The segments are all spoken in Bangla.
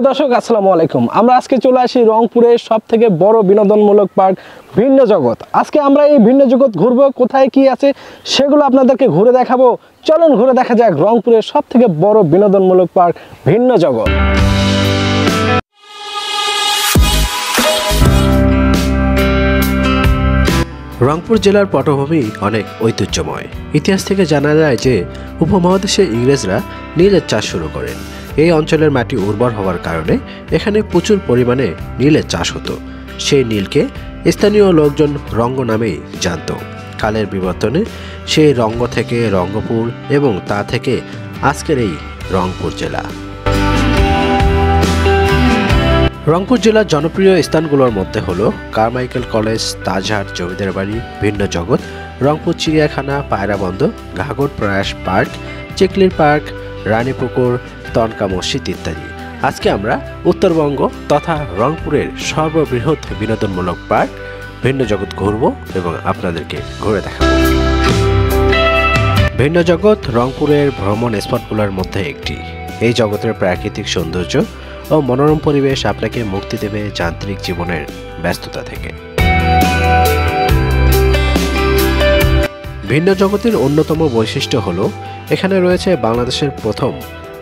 সুপ্রিয় দর্শক, আসসালামু আলাইকুম। আমরা আজকে চলে আসি রংপুরের সব থেকে বড় বিনোদনমূলক পার্ক, ভিন্ন জগৎ। আজকে আমরা এই ভিন্ন জগৎ ঘুরবো, কোথায় কি আছে সেগুলো আপনাদেরকে ঘুরে দেখাবো। চলুন ঘুরে দেখা যাক রংপুরের সব থেকে বড় বিনোদনমূলক পার্ক, ভিন্ন জগৎ। রংপুর জেলার পটভূমি অনেক ঐতিহ্যময়। ইতিহাস থেকে জানা যায় যে উপমহাদেশে ইংরেজরা নীলের চাষ শুরু করেন। এই অঞ্চলের মাটি উর্বর হওয়ার কারণে এখানে প্রচুর পরিমাণে নীলের চাষ হতো। সেই নীলকে স্থানীয় লোকজন রঙ্গ নামেই জানত। কালের বিবর্তনে সেই রঙ্গ থেকে রঙ্গপুর এবং তা থেকে আজকের এই রংপুর জেলা। রংপুর জেলার জনপ্রিয় স্থানগুলোর মধ্যে হলো কারমাইকেল কলেজ, তাজহাট, জমিদার বাড়ি, ভিন্ন জগৎ, রংপুর চিড়িয়াখানা পায়রাবন্দ ঘাগর প্রয়াস পার্ক, চিকলির পার্ক, রানীপুকুর তনকা মসজিদ ইত্যাদি। আজকে আমরা উত্তরবঙ্গ তথা রংপুরের সর্ববৃহৎ বিনোদনমূলক পার্ক, ভিন্ন জগৎ ঘুরব এবং আপনাদেরকে ঘুরে দেখাবো। ভিন্ন জগৎ রংপুরের ভ্রমণ স্পটগুলোর মধ্যে একটি। এই জগতের প্রাকৃতিক সৌন্দর্য ও মনোরম পরিবেশ আপনাকে মুক্তি দেবে যান্ত্রিক জীবনের ব্যস্ততা থেকে। ভিন্ন জগতের অন্যতম বৈশিষ্ট্য হল, এখানে রয়েছে বাংলাদেশের প্রথম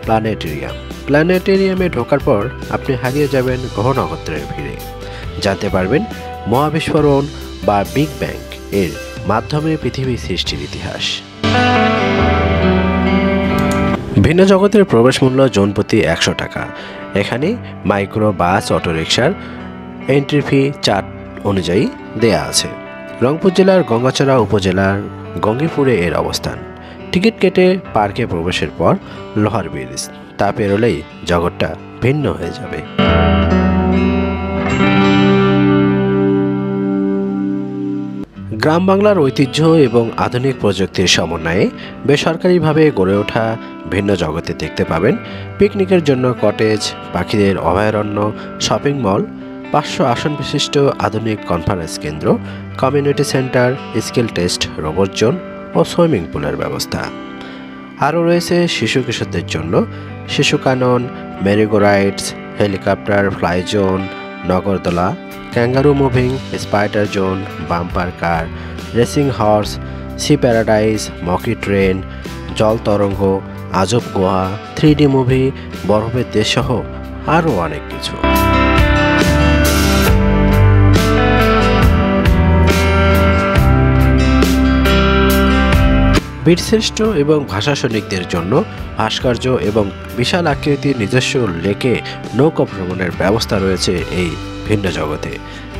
প্ল্যানেটেরিয়াম। প্ল্যানেটেরিয়ামে ঢোকার পর আপনি হারিয়ে যাবেন গ্রহ নক্ষত্রের ভিড়ে। জানতে পারবেন, মহাবিস্ফোরণ বা বিগ ব্যাং এর মাধ্যমে পৃথিবী সৃষ্টির ইতিহাস। ভিন্ন জগতের প্রবেশ মূল্য জনপ্রতি একশো টাকা। এখানে মাইক্রো বাস অটোরিকশার এন্ট্রি ফি চার্ট অনুযায়ী দেয়া আছে। রংপুর জেলার গঙ্গাচড়া উপজেলার গঙ্গিপুরে এর অবস্থান। টিকিট কেটে পার্কে প্রবেশের পর লোহার ব্রিজ, তা পেরোলেই জগৎটা ভিন্ন হয়ে যাবে। গ্রাম বাংলার ঐতিহ্য এবং আধুনিক প্রযুক্তির সমন্বয়ে বেসরকারিভাবে গড়ে ওঠা ভিন্ন জগতে দেখতে পাবেন পিকনিকের জন্য কটেজ, পাখিদের অভয়ারণ্য, শপিং মল, পাঁচশো আসন বিশিষ্ট আধুনিক কনফারেন্স কেন্দ্র, community center, skill test, robot zone ও সুইমিং পুলের ব্যবস্থা। আরও রয়েছে শিশু কিশোরদের জন্য শিশু কানন merry go rides helicopter, fly zone, নগরদোলা, kangaroo moving, spider zone, bumper car, racing horse, sea paradise Makki train, জল তরঙ্গ, আজব গুহা থ্রি মুভি, বরফের দেশসহ আরও অনেক কিছু। বীরশ্রেষ্ঠ এবং ভাষা সৈনিকদের জন্য ভাস্কর্য এবং বিশাল আকৃতির নিজস্ব লেকে নৌকা ভ্রমণের ব্যবস্থা রয়েছে এই ভিন্ন জগতে।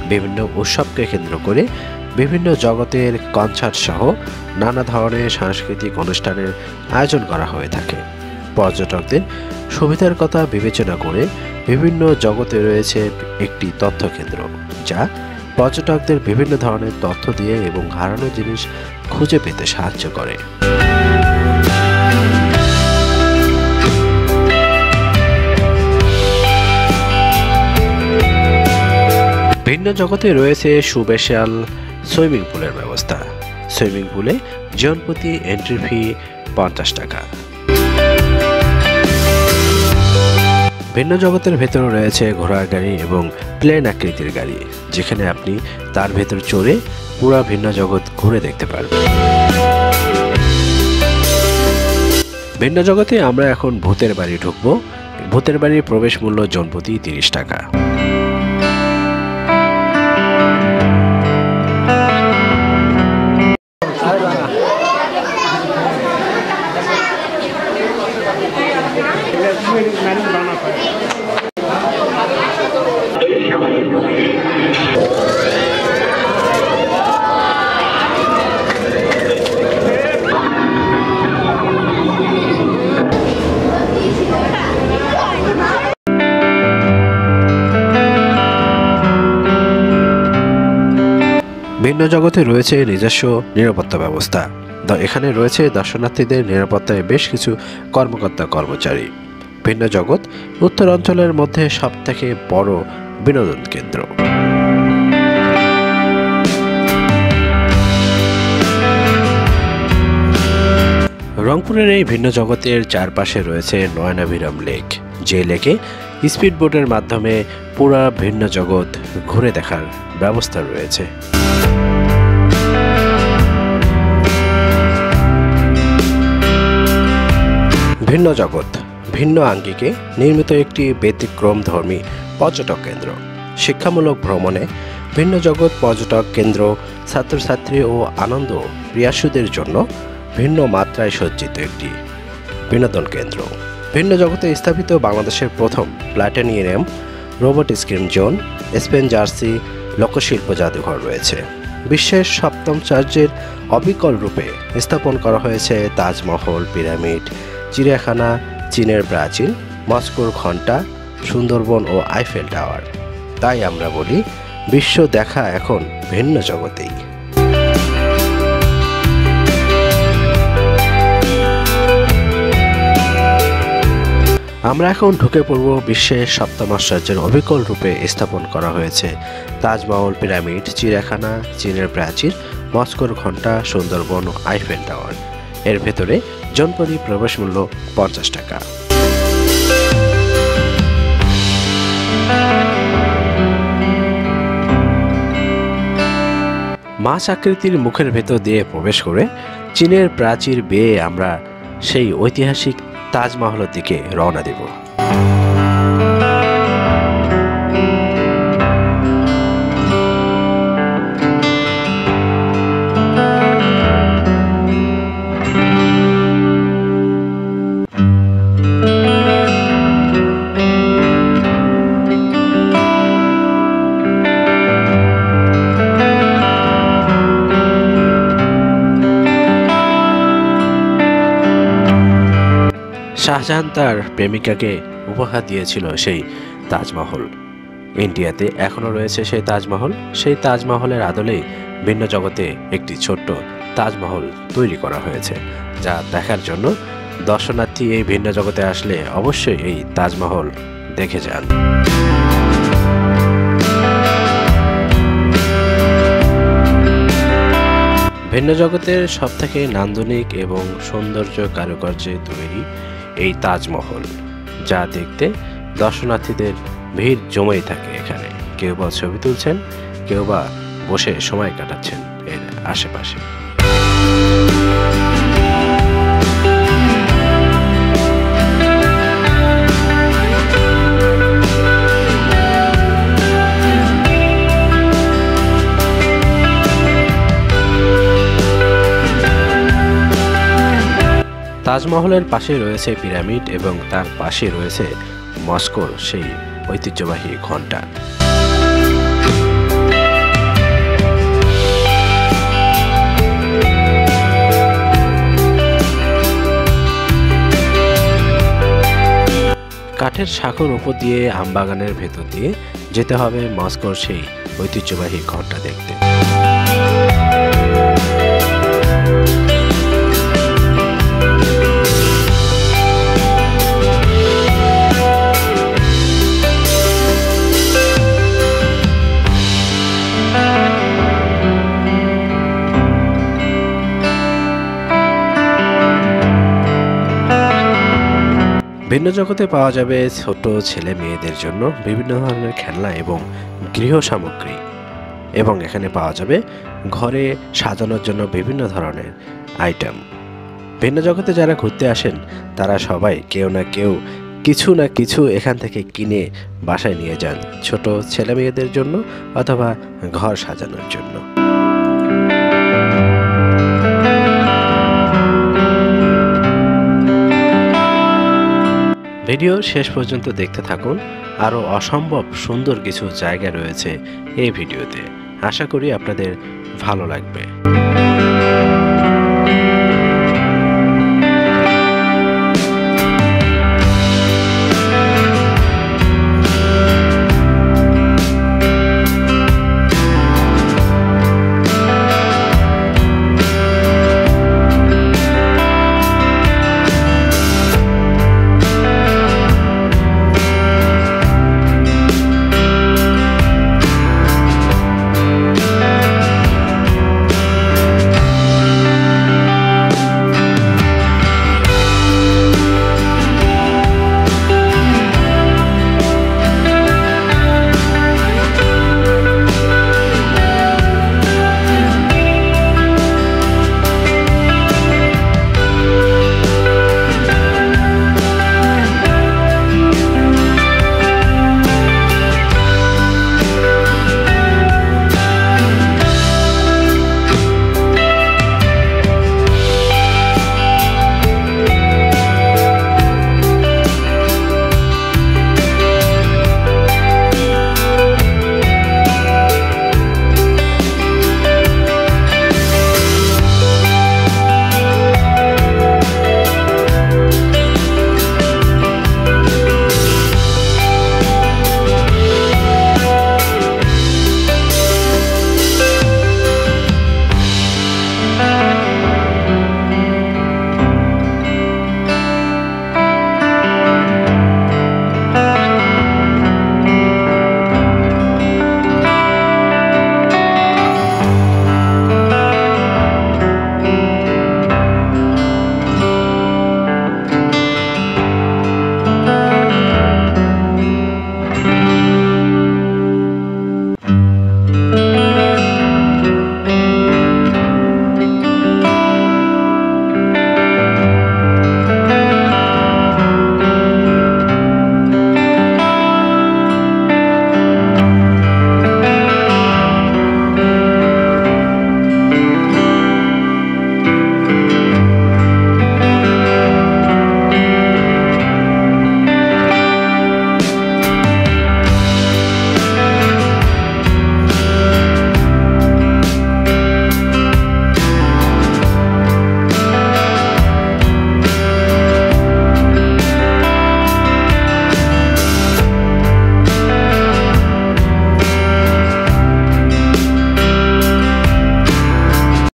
বিভিন্ন উৎসবকে কেন্দ্র করে বিভিন্ন জগতের কনসার্ট সহ নানা ধরনের সাংস্কৃতিক অনুষ্ঠানের আয়োজন করা হয়ে থাকে। পর্যটকদের সুবিধার কথা বিবেচনা করে বিভিন্ন জগতে রয়েছে একটি তথ্য কেন্দ্র যা পর্যটকদের বিভিন্ন ধরনের তথ্য দিয়ে এবং হারানো জিনিস খুঁজে পেতে সাহায্য করে। ভিন্ন জগতে রয়েছে সুবেশাল সুইমিং পুলের ব্যবস্থা। সুইমিং পুলে জনপ্রতি এন্ট্রি ফি পঞ্চাশ টাকা। ভিন্ন জগতের ভেতরে রয়েছে ঘোড়ার গাড়ি এবং প্লেন আকৃতির গাড়ি, যেখানে আপনি তার ভেতর চড়ে পুরা ভিন্ন জগৎ ঘুরে দেখতে পারবেন। ভিন্ন জগতে আমরা এখন ভূতের বাড়ি ঢুকবো। ভূতের বাড়ির প্রবেশ মূল্য জনপ্রতি তিরিশ টাকা। ভিন্ন জগতে রয়েছে নিজস্ব নিরাপত্তা ব্যবস্থা। এখানে রয়েছে দর্শনার্থীদের নিরাপত্তায় বেশ কিছু কর্মকর্তা কর্মচারী। ভিন্ন জগৎ উত্তর অঞ্চলের মধ্যে সবথেকে বড় বিনোদন কেন্দ্র। রংপুরের এই ভিন্ন জগতের চারপাশে রয়েছে নয়নাভিরাম লেক। যে লেকে স্পিড বোটের মাধ্যমে পুরা ভিন্ন জগৎ ঘুরে দেখার ব্যবস্থা রয়েছে। ভিন্ন জগৎ, ভিন্ন আঙ্গিকে নির্মিত একটি ব্যতিক্রম ধর্মী পর্যটক কেন্দ্র। শিক্ষামূলক ভ্রমণে ভিন্ন জগৎ পর্যটক কেন্দ্র, ছাত্রছাত্রী ও আনন্দ প্রিয়াসুদের জন্য ভিন্ন মাত্রায় সজ্জিত একটি বিনোদন কেন্দ্র। ভিন্ন জগতে স্থাপিত বাংলাদেশের প্রথম প্ল্যাটেনিয়াম রোবট স্ক্রিন জোন, স্পেন জার্সি লোকশিল্প জাদুঘর রয়েছে। বিশ্বের সপ্তম চার্চের অবিকল রূপে স্থাপন করা হয়েছে তাজমহল, পিরামিড চিড়িয়াখানা, চীনের প্রাচীন মস্কোর ঘণ্টা, সুন্দরবন ও আইফেল টাওয়ার। তাই আমরা বলি, বিশ্ব দেখা এখন ভিন্ন জগতেই। আমরা এখন ঢুকে পড়ব বিশ্বের সপ্তম আশ্চর্যের অবিকল রূপে স্থাপন করা হয়েছে। তাজমহল, পিরামিড, চিড়িয়াখানা, চীনের প্রাচীর মস্কোর ঘণ্টা, সুন্দরবন ও আইফেল টাওয়ার। এর ভেতরে জনপদী প্রবেশ মূল্য পঞ্চাশ টাকা। মাছ আকৃতির মুখের ভেতর দিয়ে প্রবেশ করে চীনের প্রাচীর বেয়ে আমরা সেই ঐতিহাসিক তাজমহলের দিকে রওনা দেব। শাহজাহান তার প্রেমিকাকে উপহার দিয়েছিল সেই তাজমহল। ইন্ডিয়াতে এখনও রয়েছে সেই তাজমহল। সেই তাজমহলের আদলেই ভিন্ন জগতে একটি ছোট্ট তাজমহল তৈরি করা হয়েছে, যা দেখার জন্য দর্শনার্থী এই ভিন্ন জগতে আসলে অবশ্যই এই তাজমহল দেখে যান। ভিন্ন জগতের সবথেকে নান্দনিক এবং সৌন্দর্য কারুকার্যে তৈরি এই তাজমহল, যা দেখতে দর্শনার্থীদের ভিড় জমেই থাকে এখানে। কেউ বা ছবি তুলছেন, কেউ বা বসে সময় কাটাচ্ছেন এর আশেপাশে। তাজমহলের পাশে রয়েছে পিরামিড এবং তার পাশে রয়েছে মস্কোর সেই ঐতিহ্যবাহী ঘণ্টা। কাঠের শাখর উপর দিয়ে আমবাগানের ভেতর দিয়ে যেতে হবে মস্কোর সেই ঐতিহ্যবাহী ঘরটা দেখতে। ভিন্ন জগতে পাওয়া যাবে ছোট ছেলে মেয়েদের জন্য বিভিন্ন ধরনের খেলনা এবং গৃহ সামগ্রী। এবং এখানে পাওয়া যাবে ঘরে সাজানোর জন্য বিভিন্ন ধরনের আইটেম। ভিন্ন জগতে যারা ঘুরতে আসেন, তারা সবাই কেউ না কেউ কিছু না কিছু এখান থেকে কিনে বাসায় নিয়ে যান ছোট ছেলে মেয়েদের জন্য অথবা ঘর সাজানোর জন্য। ভিডিও শেষ পর্যন্ত দেখতে থাকুন। আরও অসম্ভব সুন্দর কিছু জায়গা রয়েছে এই ভিডিওতে। আশা করি আপনাদের ভালো লাগবে।